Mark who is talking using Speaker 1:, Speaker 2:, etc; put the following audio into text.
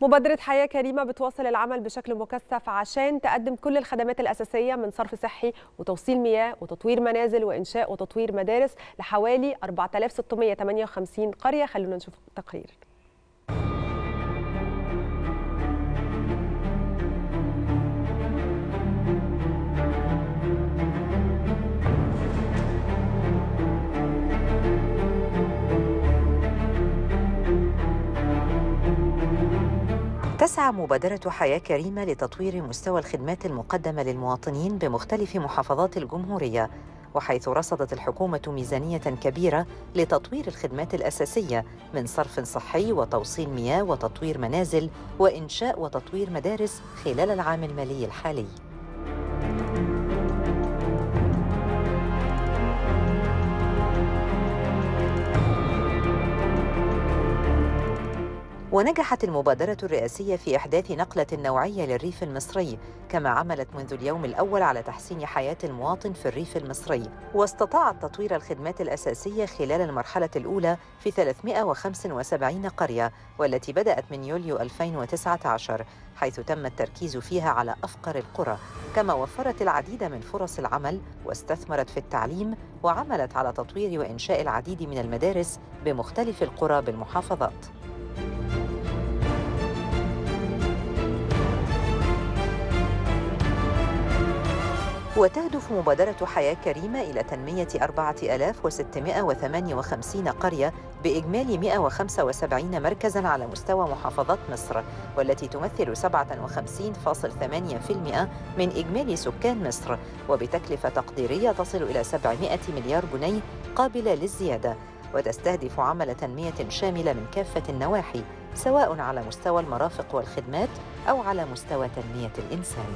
Speaker 1: مبادرة حياة كريمة بتواصل العمل بشكل مكثف عشان تقدم كل الخدمات الأساسية من صرف صحي وتوصيل مياه وتطوير منازل وإنشاء وتطوير مدارس لحوالي 4658 قرية. خلونا نشوف التقرير.
Speaker 2: تسعى مبادرة حياة كريمة لتطوير مستوى الخدمات المقدمة للمواطنين بمختلف محافظات الجمهورية وحيث رصدت الحكومة ميزانية كبيرة لتطوير الخدمات الأساسية من صرف صحي وتوصيل مياه وتطوير منازل وإنشاء وتطوير مدارس خلال العام المالي الحالي. ونجحت المبادرة الرئاسية في إحداث نقلة نوعية للريف المصري كما عملت منذ اليوم الأول على تحسين حياة المواطن في الريف المصري. واستطاعت تطوير الخدمات الأساسية خلال المرحلة الأولى في 375 قرية والتي بدأت من يوليو 2019 حيث تم التركيز فيها على أفقر القرى. كما وفرت العديد من فرص العمل واستثمرت في التعليم وعملت على تطوير وإنشاء العديد من المدارس بمختلف القرى بالمحافظات. وتهدف مبادرة حياة كريمة إلى تنمية 4658 قرية بإجمالي 175 مركزاً على مستوى محافظات مصر والتي تمثل 57.8% من إجمالي سكان مصر وبتكلفة تقديرية تصل إلى 700 مليار جنيه قابلة للزيادة. وتستهدف عمل تنمية شاملة من كافة النواحي سواء على مستوى المرافق والخدمات أو على مستوى تنمية الإنسان.